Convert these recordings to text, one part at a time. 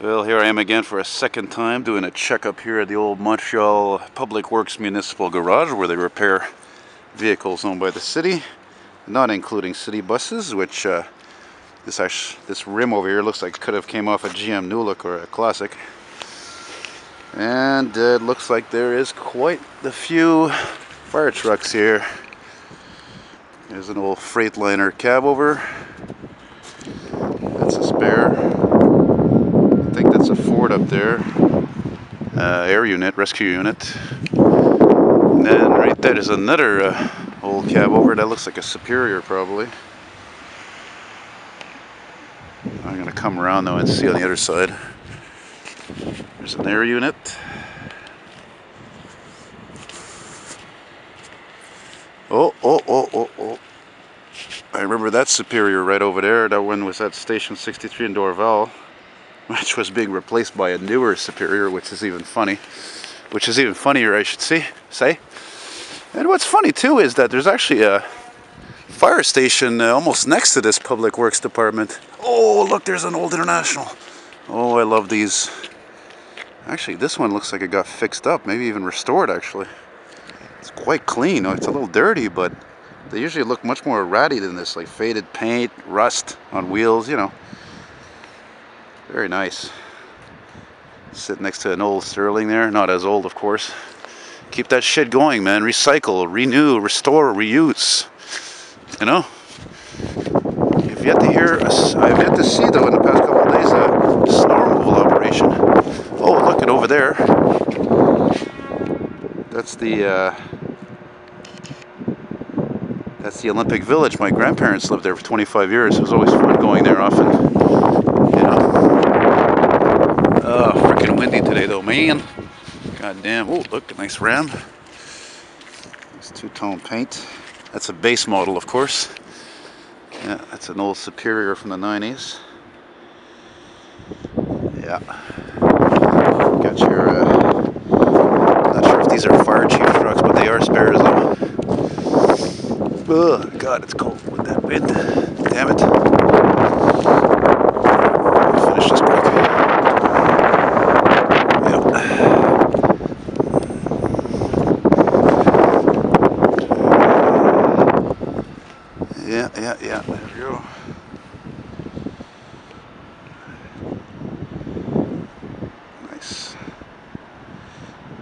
Well, here I am again for a second time doing a checkup here at the old Montreal Public Works Municipal Garage where they repair vehicles owned by the city, not including city buses, which uh, this this rim over here looks like could have came off a GM New Look or a Classic. And it looks like there is quite the few fire trucks here. There's an old Freightliner cab over. That's a spare. A Ford up there. Uh, air unit, rescue unit. And then right there is another uh, old cab over. That looks like a Superior probably. I'm gonna come around though and see on the other side. There's an air unit. Oh, oh, oh, oh, oh. I remember that Superior right over there. That one was at Station 63 in Dorval, which was being replaced by a newer Superior, which is even funny. Which is even funnier, I should say. Say. And what's funny too is that there's actually a fire station uh, almost next to this Public Works Department. Oh, look, there's an old International. Oh, I love these. Actually, this one looks like it got fixed up, maybe even restored actually. It's quite clean. Oh, it's a little dirty, but they usually look much more ratty than this, like faded paint, rust on wheels, you know. Very nice. Sit next to an old Sterling there, not as old, of course. Keep that shit going, man. Recycle, renew, restore, reuse. You know? You've yet to hear, I've yet to see, though, in the past couple days, a snow operation. Oh, look at over there. That's the, uh, that's the Olympic Village. My grandparents lived there for 25 years. It was always fun going there often. You know. Oh, freaking windy today though, man. God damn. Oh, look, a nice Ram. It's two-tone paint. That's a base model, of course. Yeah, that's an old Superior from the 90s. Yeah. Got your, uh, not sure if these are fire chief trucks, but they are spares though. Oh, God, it's cold Yeah, yeah, yeah. There we go. Nice.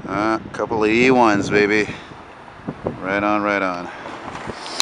A uh, couple of E-Ones, baby. Right on, right on.